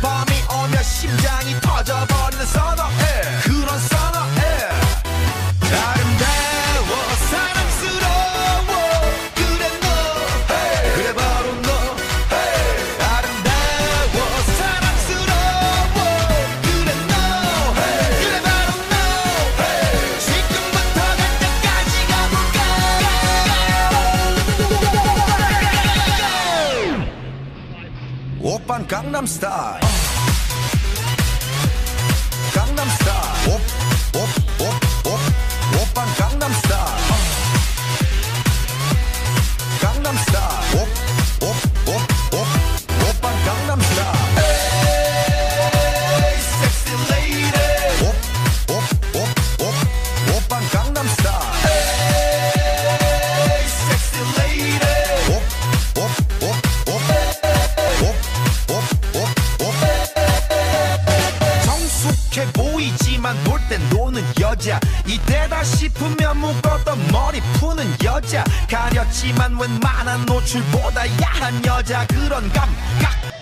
밤이 오면 심장이 터져버리는 선어 오빤 강남스타일 강남스타일 보이지만 놀땐 노는 여자. 이때다 싶으면 묶었던 머리 푸는 여자. 가렸지만 웬만한 노출보다 야한 여자. 그런 감각